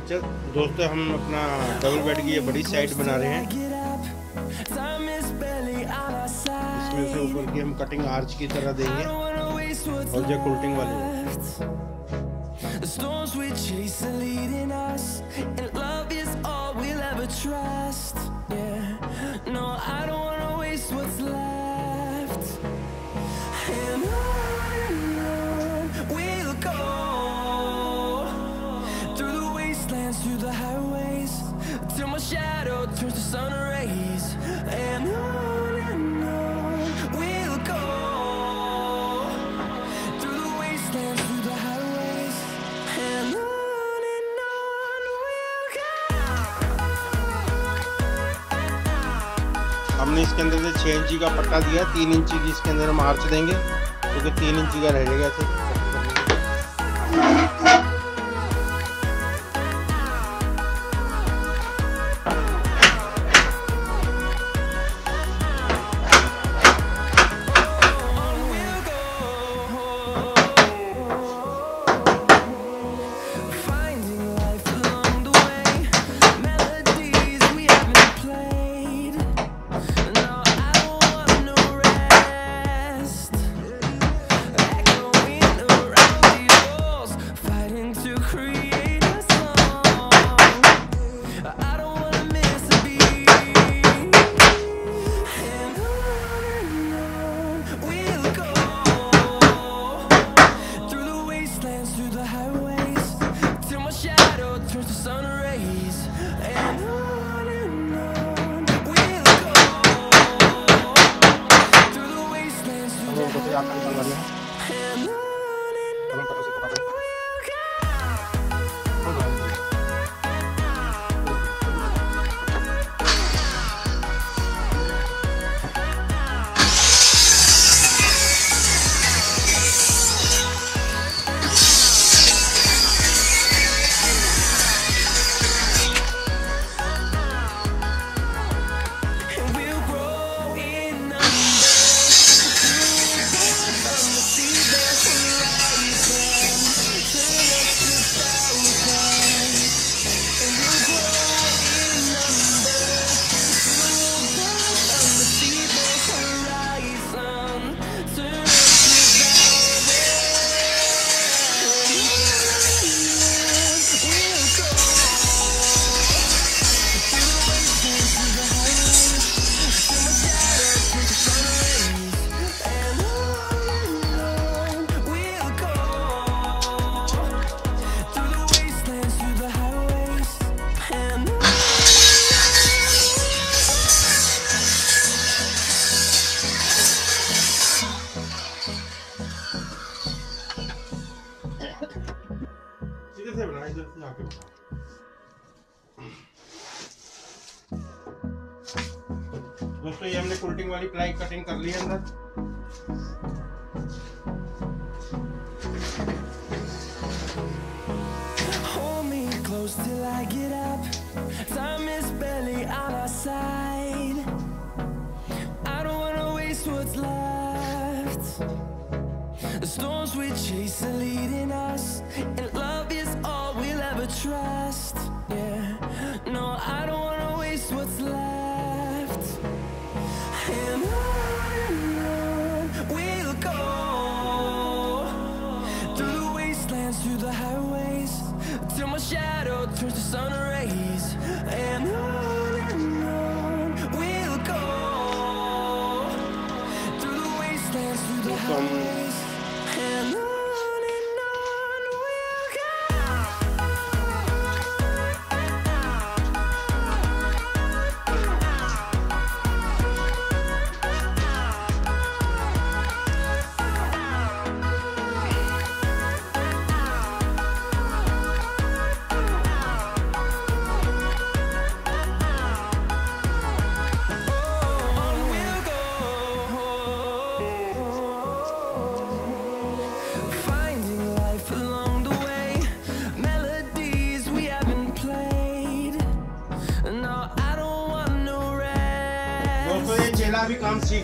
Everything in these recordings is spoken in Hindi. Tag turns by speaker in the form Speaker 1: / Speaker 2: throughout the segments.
Speaker 1: texture दोस्तों हम अपना डबल बेड की ये बड़ी साइड बना रहे हैं। इसमें से ऊपर की हम कटिंग आर्च की तरह देंगे और जो कुल्टिंग वाली
Speaker 2: The storms we chase are leading us, and
Speaker 1: इसके अंदर से छः इंची का पट्टा दिया, तीन इंची की इसके अंदर हम आर्च देंगे, क्योंकि तो तीन इंची का
Speaker 2: रह जाएगा ऐसे।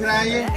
Speaker 2: रहा है ये।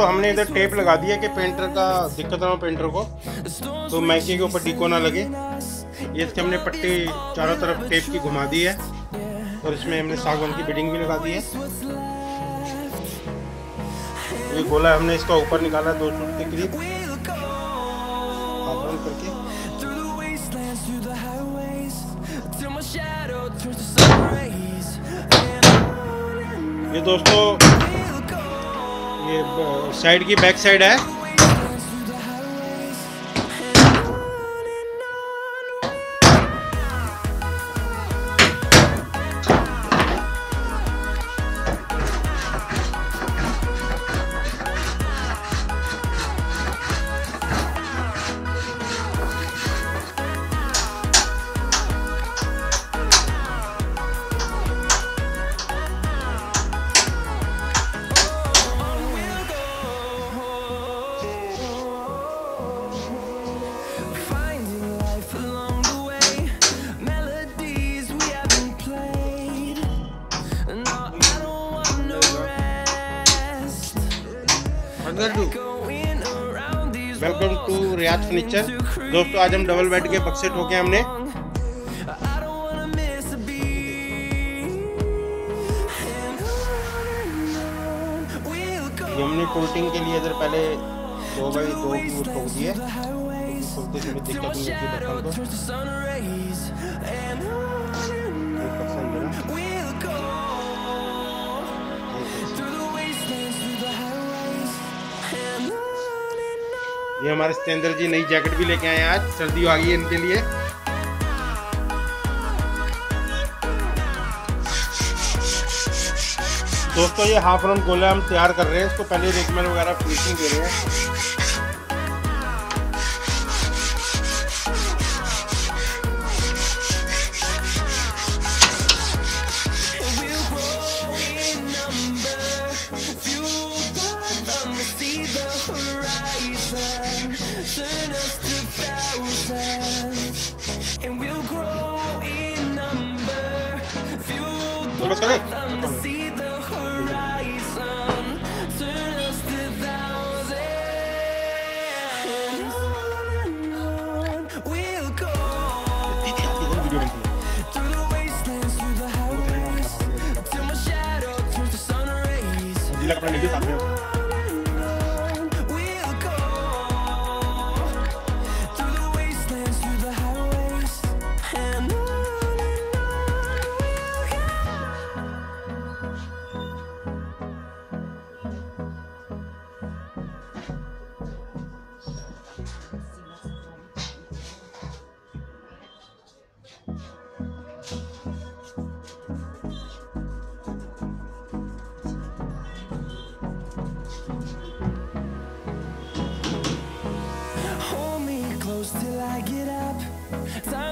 Speaker 2: दोस्तों हमने इधर टेप लगा दिया कि पेंटर का, दिक्कत ना हो पेंटर को। तो मैके के ऊपर डिको ना लगे। ये इसके हमने पट्टी चारों तरफ़ टेप की घुमा दी है। और इसमें हमने सागवान की बिडिंग भी लगा दी है। ये गोला हमने इसका ऊपर निकाला, दो सूट के करीब। साइड की बैक साइड है।
Speaker 1: दोस्तों, आज हम डबल बेड के पक्षे ठोके हमने। हमने कोटिंग के लिए इधर पहले दो बाई दो की ठोक दिए। तो समय दिक्कत नहीं होती बर्तन ये हमारे सत्येंद्र जी नई जैकेट भी लेके आए आज। सर्दी आ गई है इनके लिए। दोस्तों, ये हाफ़ राउंड गोला हम तैयार कर रहे हैं। इसको पहले रेकमेल वगैरह फिनिशिंग दे रहे हैं।
Speaker 2: Time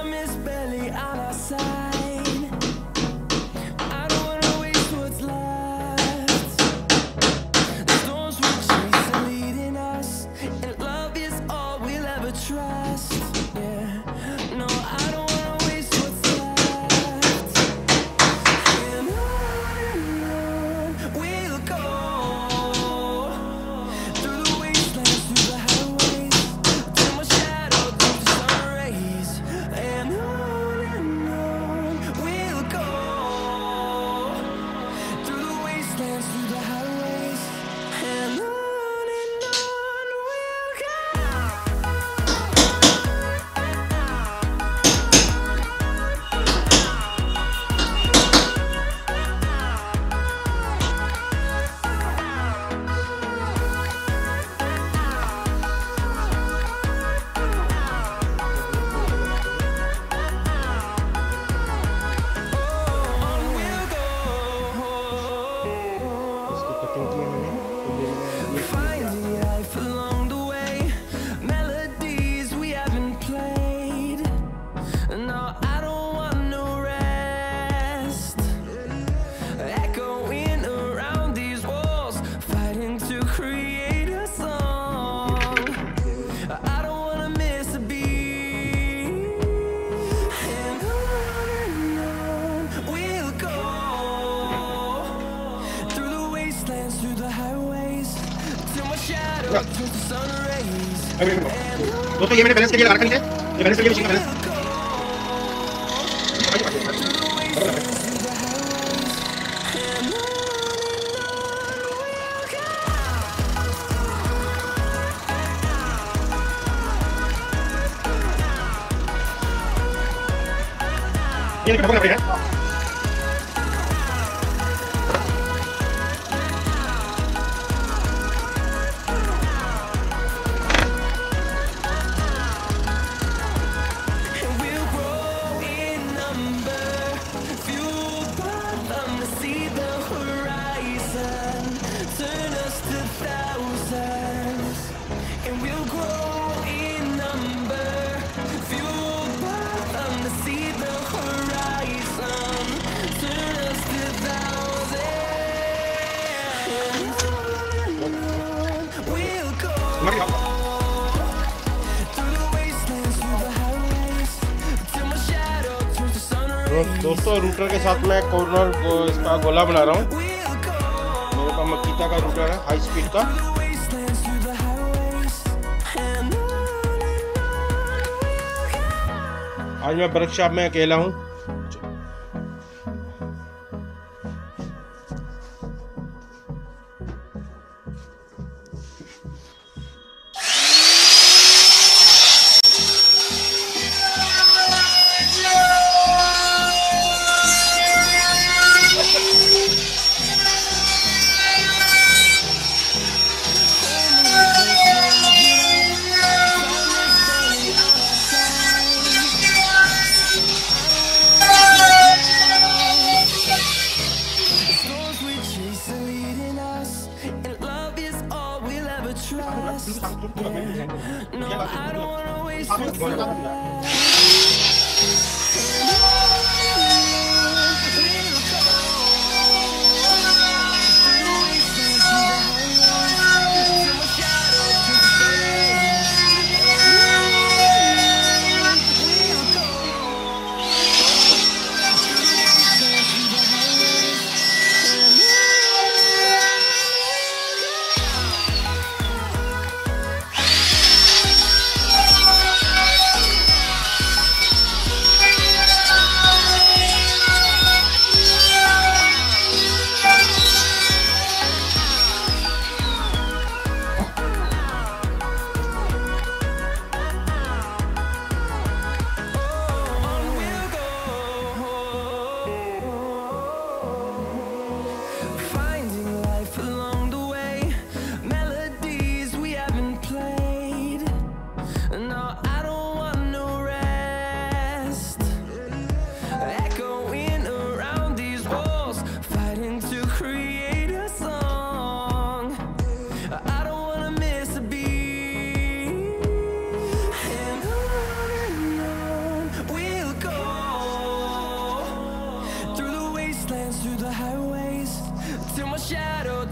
Speaker 1: दोस्तों, ये मैंने बैलेंस के लिए लगा रखा नीचे ये बैलेंस के लिए मशीन का बैलेंस दोस्तों रूटर के साथ मैं कॉर्नर इसका गोला बना रहा हूँ। मेरे पास मकीता का रूटर है हाई स्पीड का। आज मैं वर्कशॉप में अकेला हूँ।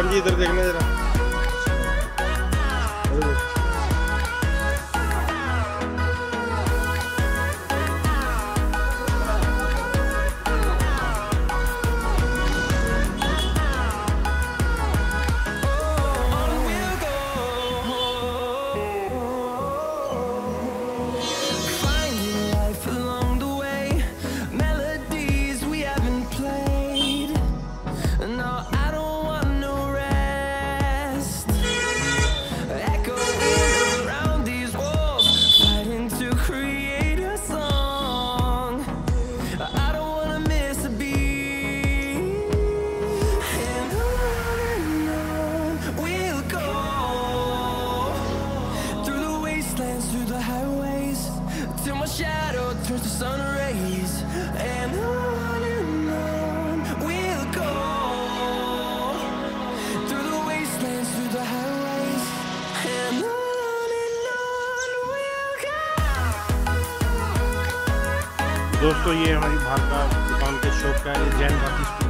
Speaker 1: ma'am ji इधर देखना जरा।
Speaker 2: दोस्तों ये हमारी भारत का दुकान के शॉप का है जैन बाकी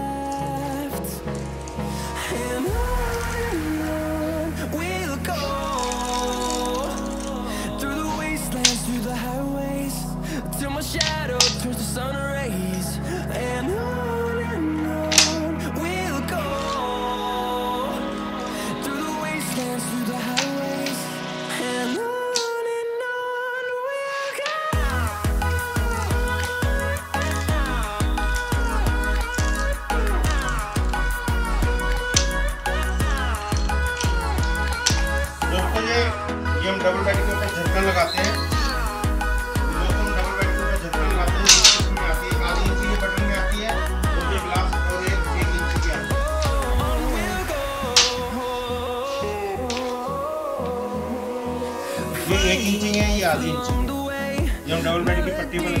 Speaker 1: Thank you.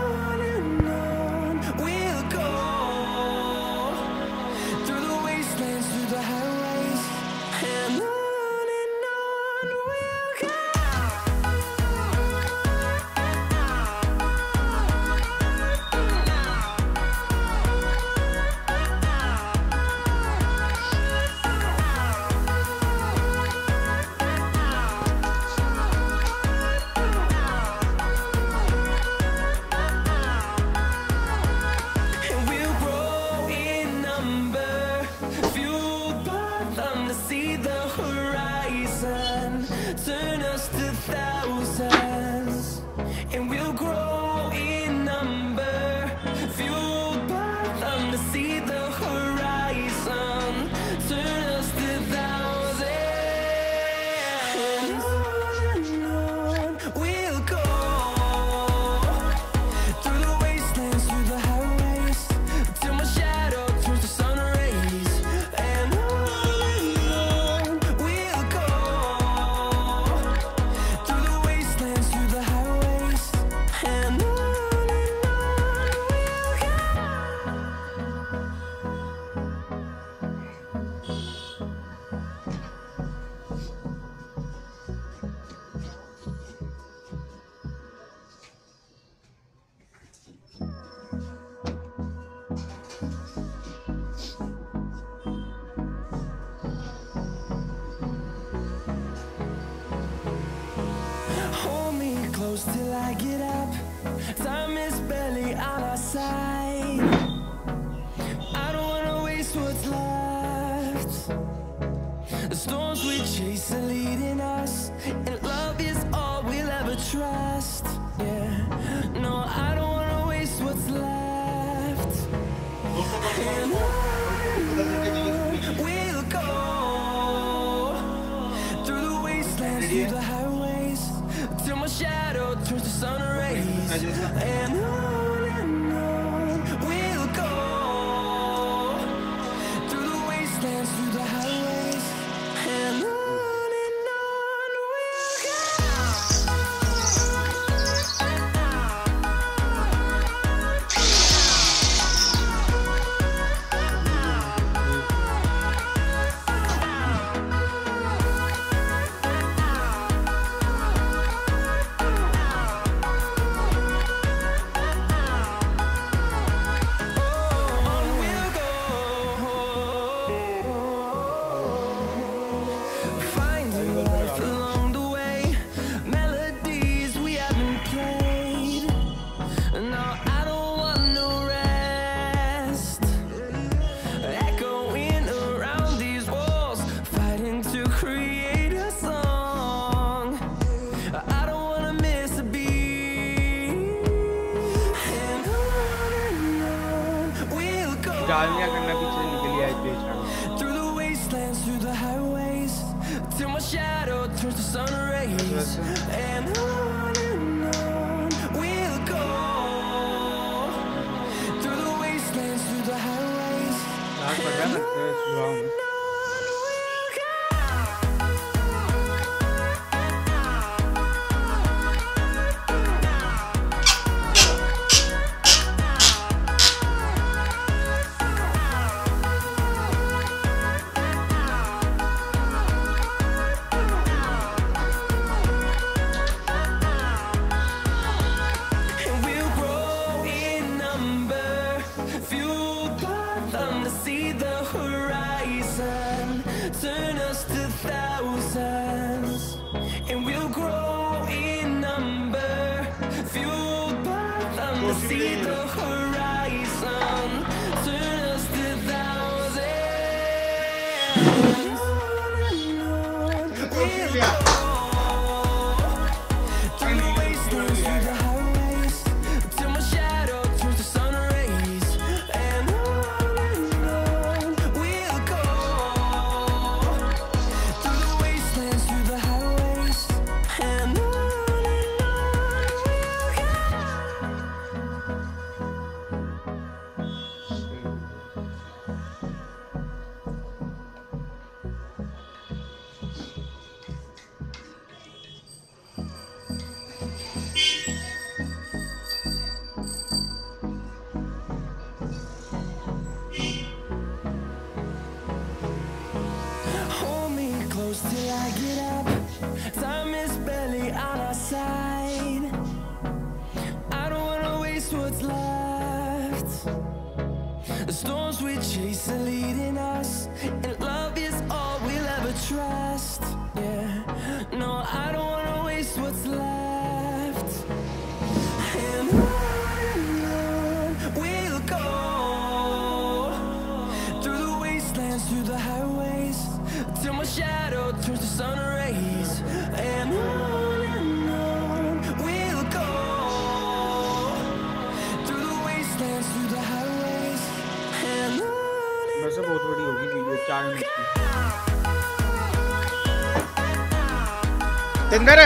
Speaker 2: तिंदर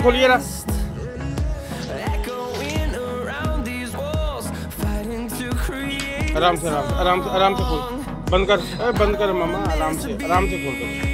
Speaker 2: बिल्कुल खोलिए ना आराम से आराम आराम से आराम से खोल बंद कर बंद कर मामा आराम से आराम से खोल
Speaker 1: दो